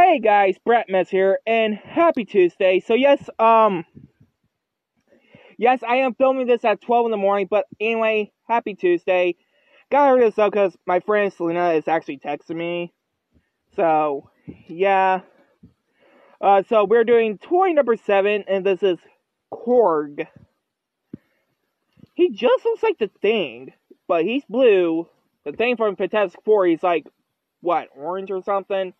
Hey guys, Brett Mess here, and happy Tuesday. So yes, um, yes, I am filming this at 12 in the morning, but anyway, happy Tuesday. Gotta hurry this up because my friend Selena is actually texting me. So, yeah. Uh, so we're doing toy number seven, and this is Korg. He just looks like the thing, but he's blue. The thing from Fantastic Four, he's like, what, orange or something?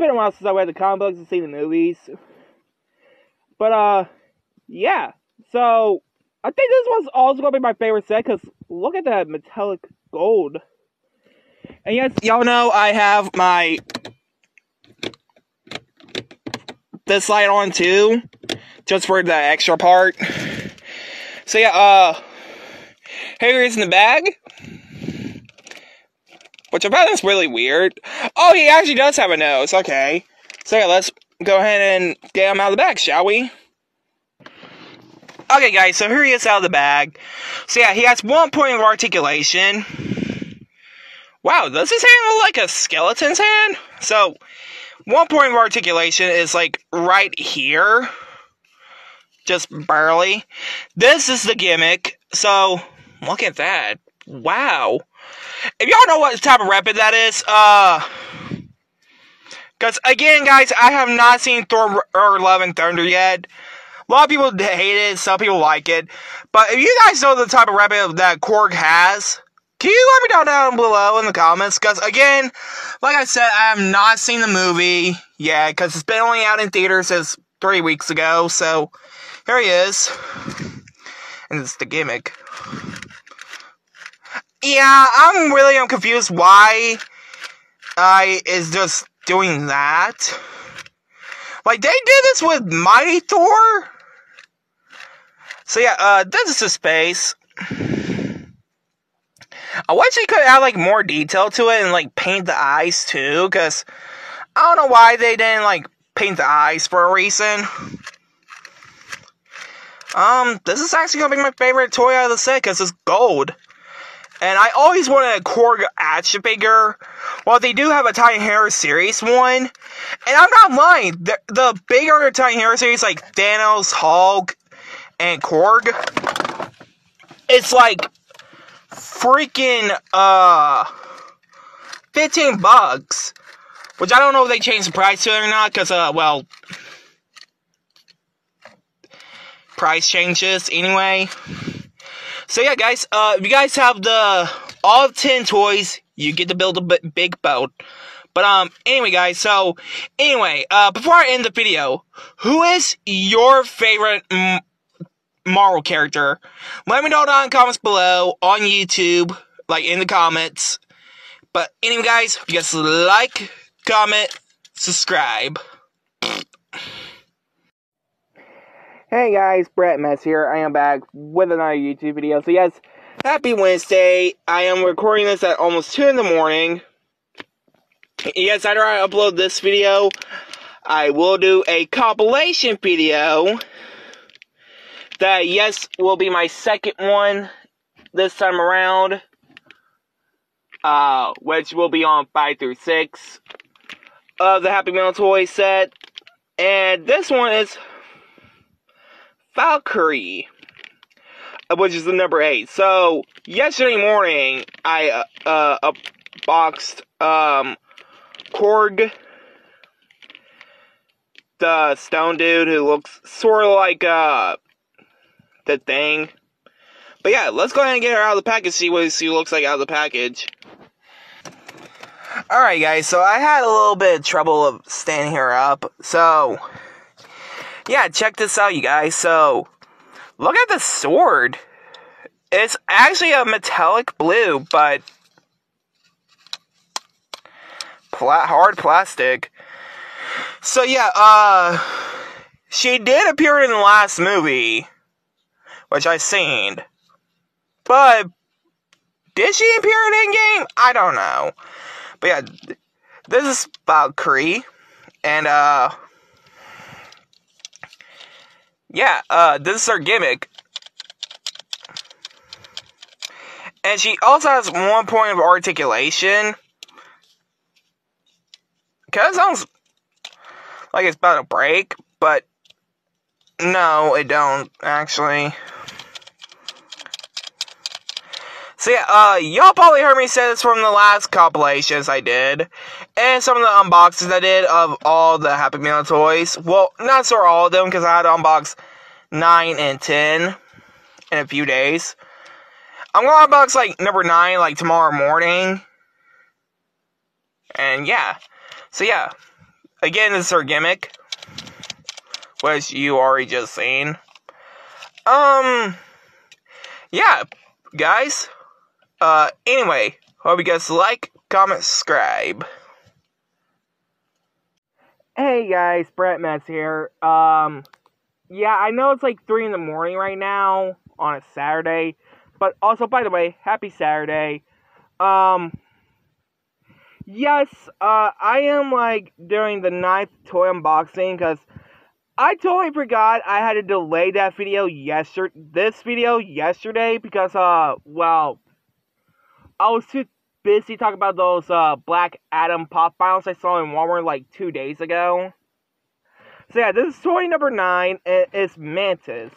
Been a while since I read the comic books and seen the movies. But, uh, yeah. So, I think this one's also gonna be my favorite set, because look at that metallic gold. And yes, y'all know I have my this light on too, just for the extra part. So yeah, uh, here is in the bag. Which I found is really weird. Oh, he actually does have a nose. Okay. So yeah, let's go ahead and get him out of the bag, shall we? Okay, guys, so here he is out of the bag. So yeah, he has one point of articulation. Wow, does his hand look like a skeleton's hand? So, one point of articulation is like right here. Just barely. This is the gimmick. So, look at that. Wow. If y'all know what type of weapon that is, uh. Because, again, guys, I have not seen Thor or Love and Thunder yet. A lot of people hate it, some people like it. But if you guys know the type of weapon that Korg has, can you let me know down below in the comments? Because, again, like I said, I have not seen the movie yet, because it's been only out in theaters since three weeks ago. So, here he is. And it's the gimmick. Yeah, I'm really I'm confused why I is just doing that. Like they did this with Mighty Thor. So yeah, uh, this is the space. I wish they could add like more detail to it and like paint the eyes too, cause I don't know why they didn't like paint the eyes for a reason. Um, this is actually gonna be my favorite toy out of the set, cause it's gold. And I always wanted a Korg action figure. Well, they do have a Titan Hero series one. And I'm not lying. The, the bigger Titan Hero series, like Thanos, Hulk, and Korg, it's like freaking, uh, 15 bucks. Which I don't know if they changed the price to it or not, because, uh, well, price changes anyway. So yeah, guys, uh, if you guys have the all 10 toys, you get to build a big boat. But, um, anyway, guys, so, anyway, uh, before I end the video, who is your favorite M- Marvel character? Let me know down in the comments below, on YouTube, like, in the comments. But, anyway, guys, if you guys like, comment, subscribe. Hey guys, Brett Mess here. I am back with another YouTube video. So yes, happy Wednesday. I am recording this at almost 2 in the morning. Yes, after I upload this video, I will do a compilation video that, yes, will be my second one this time around. Uh, which will be on 5 through 6 of the Happy Meal toy set. And this one is Valkyrie, which is the number eight. So yesterday morning, I uh, uh boxed um Korg, the stone dude who looks sort of like uh the thing. But yeah, let's go ahead and get her out of the package. See what she looks like out of the package. Alright guys, so I had a little bit of trouble of standing her up. So yeah, check this out, you guys. So, look at the sword. It's actually a metallic blue, but pla- hard plastic. So yeah, uh, she did appear in the last movie, which I seen, but did she appear in Endgame? I don't know. But yeah, this is Valkyrie, and uh yeah, uh, this is her gimmick. And she also has one point of articulation. Kind of sounds like it's about to break, but no, it don't actually. So yeah, uh, y'all probably heard me say this from the last compilations I did, and some of the unboxings I did of all the Happy Meal toys. Well, not so all of them, because I had to unbox 9 and 10 in a few days. I'm gonna unbox, like, number 9, like, tomorrow morning. And yeah. So yeah. Again, this is her gimmick. Which you already just seen. Um, yeah, guys. Uh, anyway, hope you guys like, comment, subscribe. Hey guys, Brett Metz here. Um, yeah, I know it's like 3 in the morning right now on a Saturday. But also, by the way, happy Saturday. Um, yes, uh, I am like doing the ninth toy unboxing because I totally forgot I had to delay that video yesterday, this video yesterday because, uh, well, I was too busy talking about those uh, Black Adam pop vinyls I saw in Walmart like two days ago. So yeah, this is toy number nine. It's Mantis.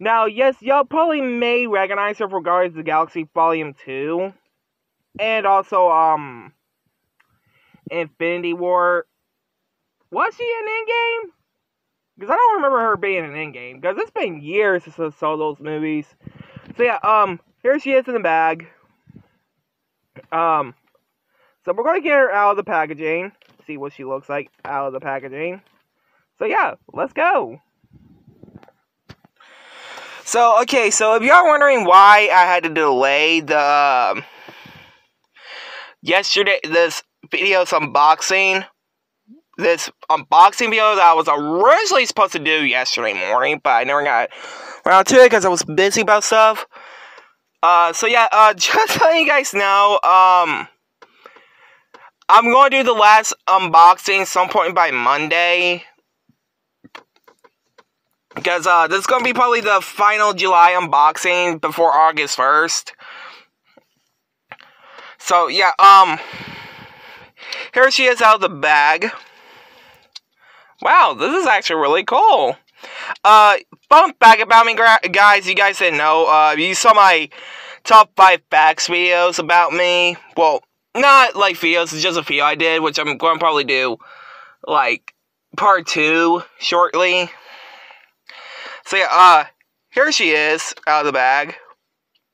Now, yes, y'all probably may recognize her for Guardians of the Galaxy Volume 2. And also, um, Infinity War. Was she in Endgame? Because I don't remember her being in Endgame. Because it's been years since I saw those movies. So yeah, um, here she is in the bag. Um, so we're going to get her out of the packaging, see what she looks like out of the packaging. So yeah, let's go. So, okay, so if y'all wondering why I had to delay the, uh, yesterday, this video's unboxing, this unboxing video that I was originally supposed to do yesterday morning, but I never got around to it because I was busy about stuff. Uh, so yeah, uh, just letting you guys know, um, I'm going to do the last unboxing some point by Monday. Because, uh, this is going to be probably the final July unboxing before August 1st. So, yeah, um, here she is out of the bag. Wow, this is actually really cool. Uh, fun fact about me, guys, you guys didn't know, uh, you saw my top 5 facts videos about me. Well, not like videos, it's just a few I did, which I'm going to probably do, like, part 2 shortly. So yeah, uh, here she is, out of the bag.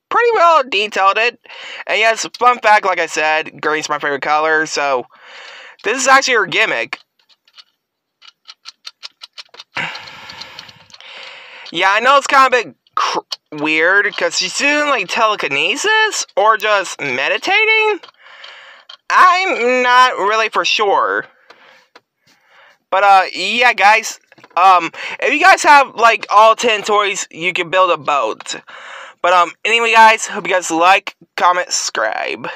Pretty well detailed it. And yes, fun fact, like I said, green's my favorite color, so this is actually her gimmick. Yeah, I know it's kind of a bit weird because she's doing like telekinesis or just meditating. I'm not really for sure. But uh yeah guys, um if you guys have like all 10 toys, you can build a boat. But um anyway guys, hope you guys like, comment, subscribe.